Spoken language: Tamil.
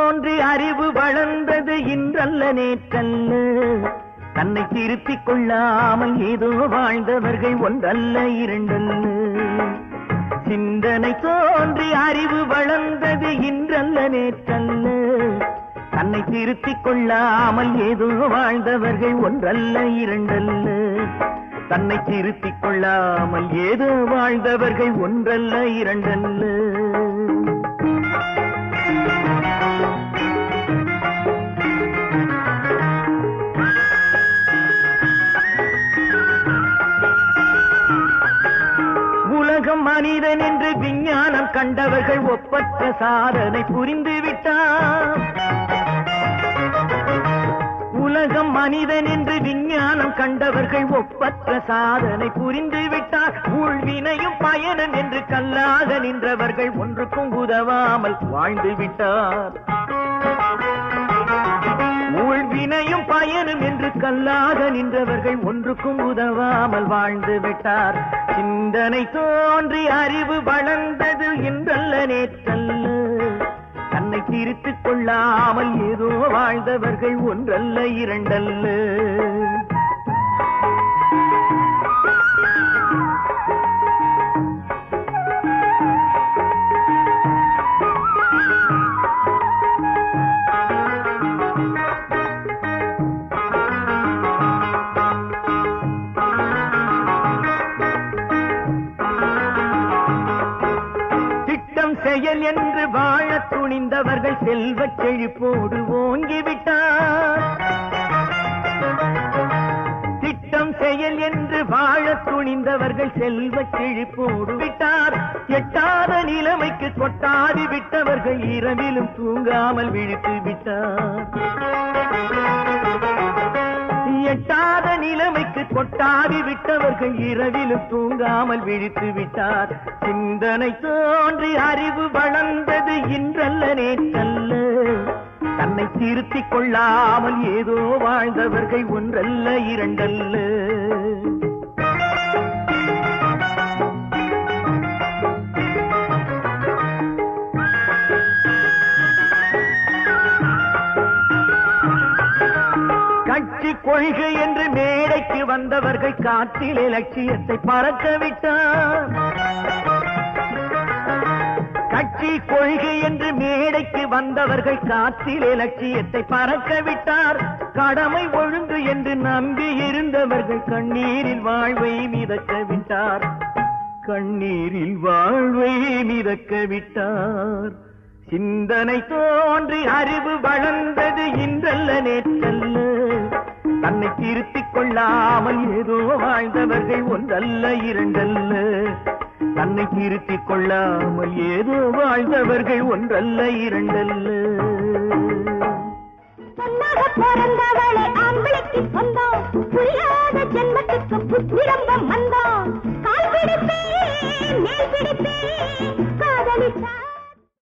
தோன்றி அறிவு வளர்ந்தது இன்றல்ல நேற்றல்ல. தன்னை திருத்திக் கொள்ளாமல் ஏதோ வாழ்ந்தவர்கள் ஒன்றல்ல இரண்டல்ல. சிந்தனை தோன்றி அறிவு வளர்ந்தது இன்றல்ல நேற்றல்ல. தன்னை திருத்திக் கொள்ளாமல் ஏதோ வாழ்ந்தவர்கள் ஒன்றல்ல இரண்டல்ல. தன்னை திருத்திக் கொள்ளாமல் ஏதோ வாழ்ந்தவர்கள் ஒன்றல்ல இரண்டல்ல. மனிதன் என்று விஞ்ஞானம் கண்டவர்கள் ஒப்பற்ற சாதனை புரிந்து விட்டார். உலகம் மனிதன் என்று விஞ்ஞானம் கண்டவர்கள் ஒப்பற்ற சாதனை புரிந்து விட்டார். ஊழ்வினையும் பயணம் என்று கல்லாக நின்றவர்கள் ஒன்றுக்கும் உதவாமல் வாழ்ந்து விட்டார். வினையும் பயனும் என்று கல்லாக நின்றவர்கள் ஒன்றுக்கும் உதவாமல் வாழ்ந்து விட்டார். சிந்தனை தோன்றி அறிவு வளர்ந்தது என்றல்ல நேற்றல்ல. தன்னை திருத்திக் கொள்ளாமல் ஏதோ வாழ்ந்தவர்கள் ஒன்றல்ல இரண்டல்ல. திட்டம் என்று வாழத் துணிந்தவர்கள் செல்வ செழிப்போடு ஓங்கிவிட்டார். திட்டம் செயல் என்று வாழ துணிந்தவர்கள் செல்வ செழிப்போடு விட்டார். எட்டாத நிலைமைக்கு கொட்டாடி விட்டவர்கள் இரவிலும் தூங்காமல் விழித்து விட்டார். எட்டாத நிலைமைக்கு கொட்டாவி விட்டவர்கள் இரவிலும் தூங்காமல் விழித்து விட்டார். சிந்தனை தோன்றி அறிவு வளர்ந்தது இன்றல்ல நேற்றல்ல. தன்னை திருத்திக் கொள்ளாமல் ஏதோ வாழ்ந்தவர்கள் ஒன்றல்ல இரண்டல்ல. கட்சி கொள்கை என்று மேடைக்கு வந்தவர்கள் காற்றிலே லட்சியத்தை பறக்க விட்டார் கட்சி கொள்கை என்று மேடைக்கு வந்தவர்கள் காற்றிலே லட்சியத்தை பறக்க விட்டார் கடமை ஒழுங்கு என்று நம்பி இருந்தவர்கள் கண்ணீரில் வாழ்வை மிதக்க விட்டார் கண்ணீரில் வாழ்வை மிதக்க விட்டார் சிந்தனை தோன்றி அறிவு வளர்ந்தது இன்றல்ல நேற்றல்ல. தன்னை திருத்திக் கொள்ளாமல் ஏதோ வாழ்ந்தவர்கள் ஒன்றல்ல இரண்டல்ல. தன்னை திருத்திக் கொள்ளாமல் ஏதோ வாழ்ந்தவர்கள் ஒன்றல்ல இரண்டல்ல. பிறந்தவளை ஆண்களுக்கு சொந்தம் புரியாத ஜென்மத்துக்கு புத்திரம்பம்